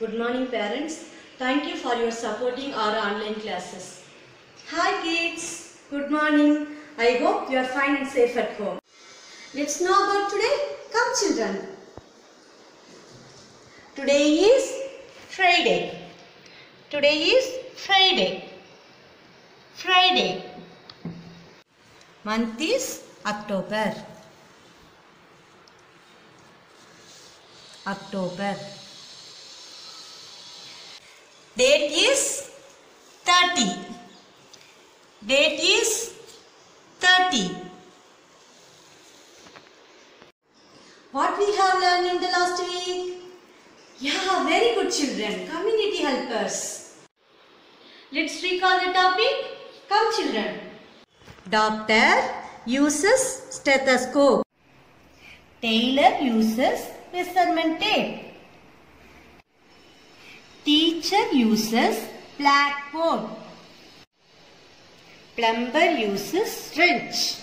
Good morning parents. Thank you for your supporting our online classes. Hi kids. Good morning. I hope you are fine and safe at home. Let's know about today. Come children. Today is Friday. Today is Friday. Friday. Month is October. October. Last week? Yeah, very good children. Community helpers. Let's recall the topic. Come children. Doctor uses stethoscope. Tailor uses measurement tape. Teacher uses blackboard. Plumber uses wrench.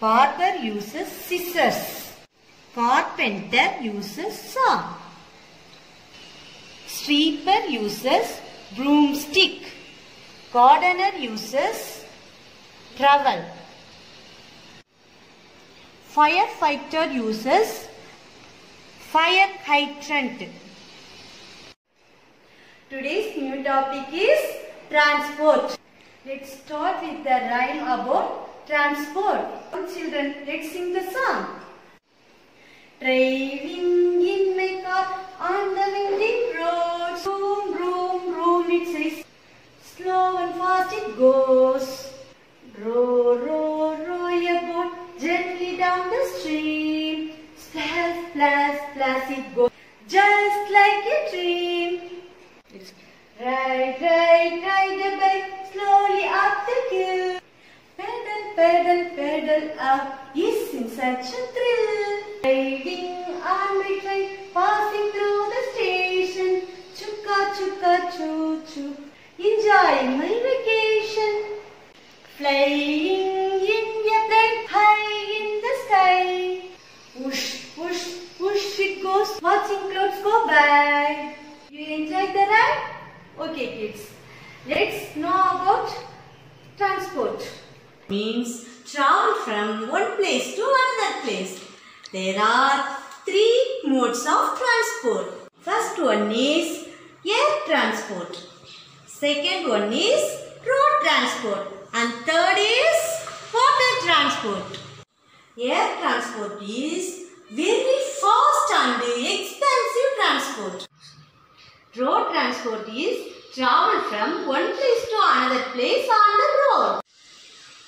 Barber uses scissors. Carpenter uses saw. Sweeper uses broomstick. Gardener uses trowel. Firefighter uses fire hydrant. Today's new topic is transport. Let's start with the rhyme about transport. Children, let's sing the song. Driving in my car on the winding road. Room, room, room, it says. Slow and fast it goes. Row, row, row your boat gently down the stream. Splash, splash, splash it goes. Just like a dream. It's ride, ride, ride a bike slowly up the hill. Pedal, pedal, up is in such a thrill. Riding on my train, passing through the station. Chuka, chuka, choo, choo. Enjoying my vacation. Flying in a plane high in the sky. Whoosh, whoosh, whoosh it goes, watching clouds go by. You enjoyed the ride? Okay kids, let's know about transport. Means travel from one place to another place. There are three modes of transport. First one is air transport. Second one is road transport. And third is water transport. Air transport is very fast and expensive transport. Road transport is travel from one place to another place on the road.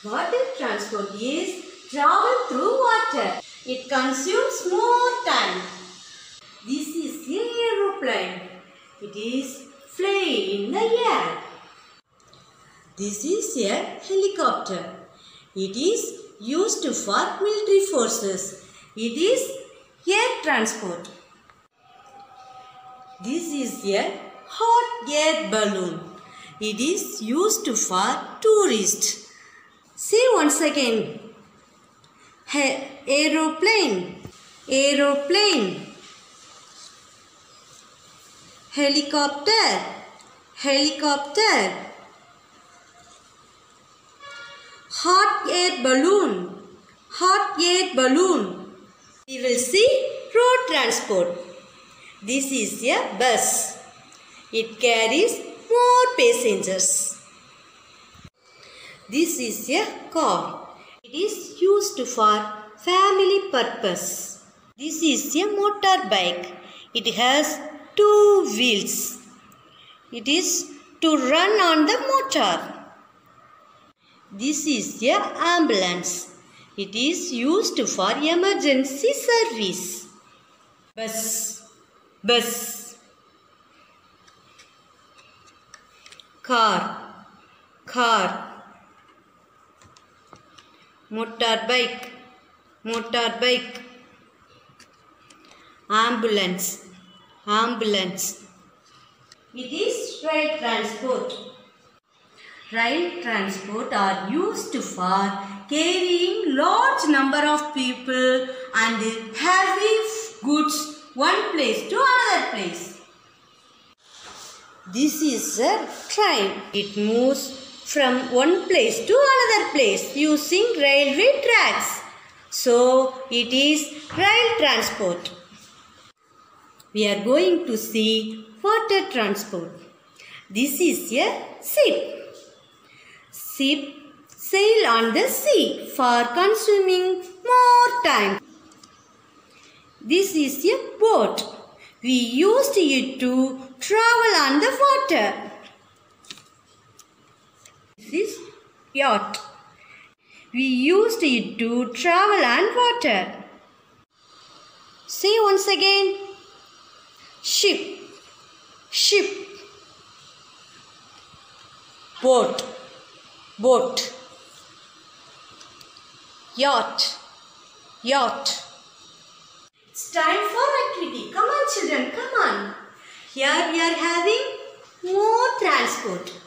Water transport is travel through water. It consumes more time. This is an aeroplane. It is flying in the air. This is a helicopter. It is used for military forces. It is air transport. This is a hot air balloon. It is used for tourists. See once again. He- aeroplane, aeroplane, helicopter, helicopter, hot air balloon, hot air balloon. We will see road transport. This is a bus. It carries more passengers. This is a car. It is used for family purpose. This is a motorbike. It has two wheels. It is to run on the motor. This is a ambulance. It is used for emergency service. Bus. Bus. Car. Car. Motorbike. Motorbike. Ambulance. Ambulance. It is rail transport. Rail transport are used for carrying large number of people and heavy goods one place to another place. This is a train. It moves from one place to another place using railway tracks. So it is rail transport. We are going to see water transport. This is a ship. Ship sail on the sea for consuming more time. This is a boat. We used it to travel on the water. This yacht. We used it to travel on water. Say once again. Ship. Ship. Boat. Boat. Yacht. Yacht. It's time for activity. Come on, children, come on. Here we are having more transport.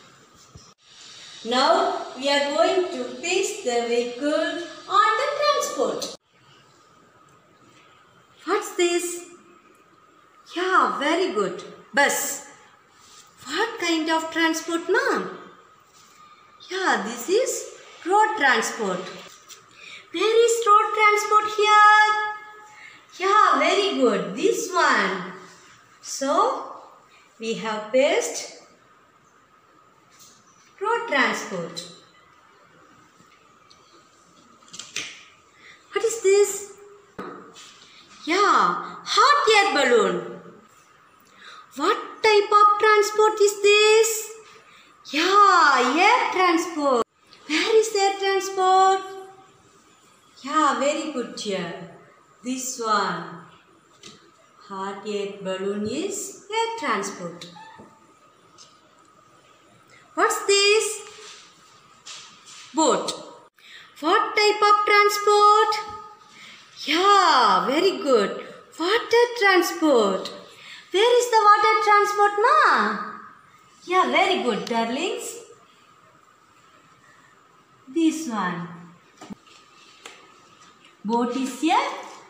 Now we are going to place the vehicle on the transport. What's this? Yeah, very good. Bus. What kind of transport, ma'am? Yeah, this is road transport. Where is road transport here? Yeah, very good. This one. So, we have placed road transport. What is this? Yeah, hot air balloon. What type of transport is this? Yeah, air transport. Where is air transport? Yeah, very good here. This one. Hot air balloon is air transport. What's this? Boat. What type of transport? Yeah, very good. Water transport. Where is the water transport, ma? Yeah, very good, darlings. This one. Boat is a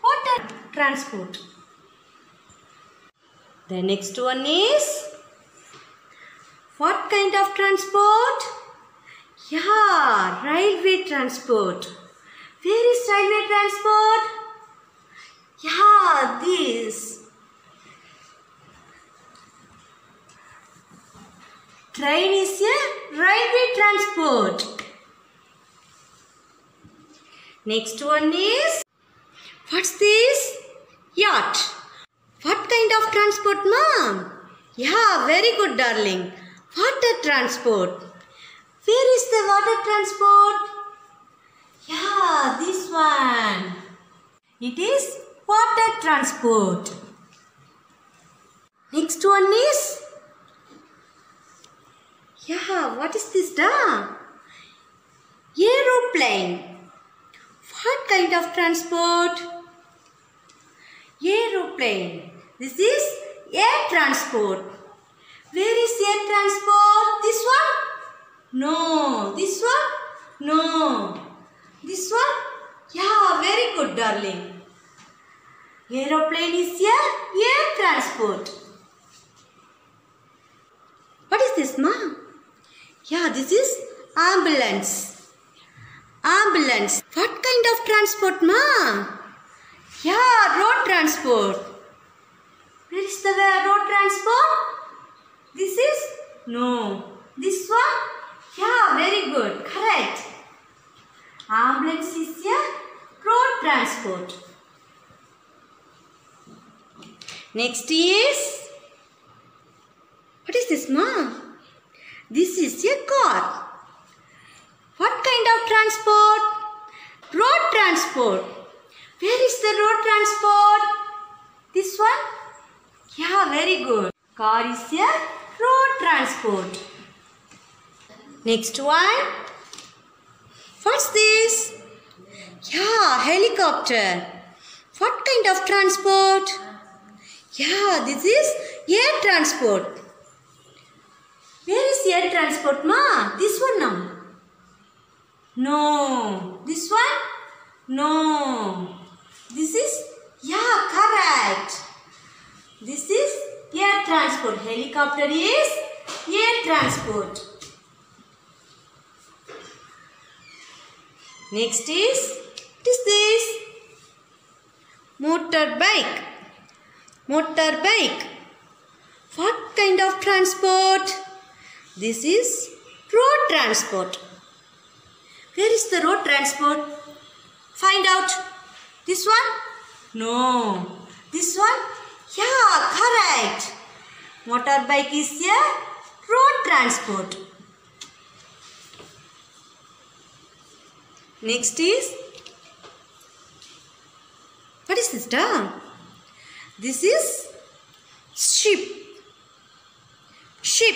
water transport. The next one is what kind of transport? Yeah, railway transport. Where is railway transport? Yeah, this. Train is a railway transport. Next one is what's this? Yacht. What kind of transport, mom? Yeah, very good, darling. What Water transport. Where is the water transport? Yeah, this one. It is water transport. Next one is yeah, what is this da? Aeroplane. What kind of transport? Aeroplane. This is air transport. Where is air transport? This one? No. This one? No. This one? Yeah, very good, darling. Aeroplane is a air transport. What is this, ma? Yeah, this is ambulance. Ambulance. What kind of transport, ma? Yeah, road transport. Where is the road transport? This is? No. This one? Yeah, very good. Correct. Ambulance is a road transport. Next is what is this, ma? This is a car. What kind of transport? Road transport. Where is the road transport? This one? Yeah, very good. Car is a road transport. Next one. What's this? Yeah, helicopter. What kind of transport? Yeah, this is air transport. Where is air transport, ma? This one now. No. This one? No. This is? Yeah, correct. This is air transport. Helicopter is air transport. Next is, what is this? Motorbike. Motorbike. What kind of transport? This is road transport. Where is the road transport? Find out. This one? No. This one? Yeah, correct. Motorbike is a road transport. Next is what is this term? This is ship. Ship.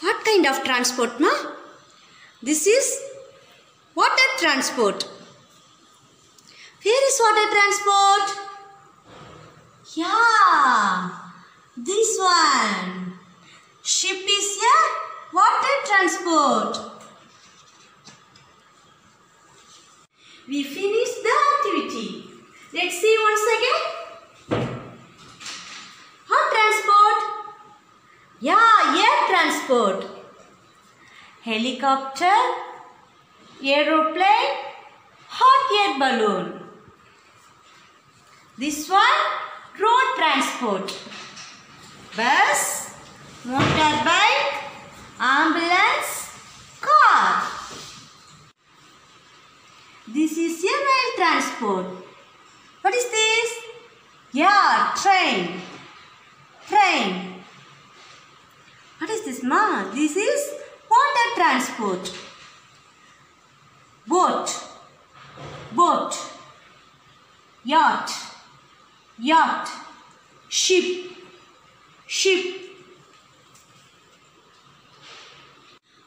What kind of transport, ma? This is water transport. Where is water transport? Yeah, this one. Ship is a water transport. We finish the activity. Let's see once again. How transport? Yeah, air transport. Helicopter, aeroplane, hot air balloon. This one, road transport. Bus, motorbike, ambulance, car. This is a rail transport. What is this? Yeah, train. Train. What is this, ma? This is water transport. Boat. Boat. Yacht. Yacht. Ship. Ship.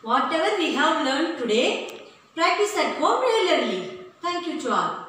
Whatever we have learned today, practice at home regularly. Thank you to all.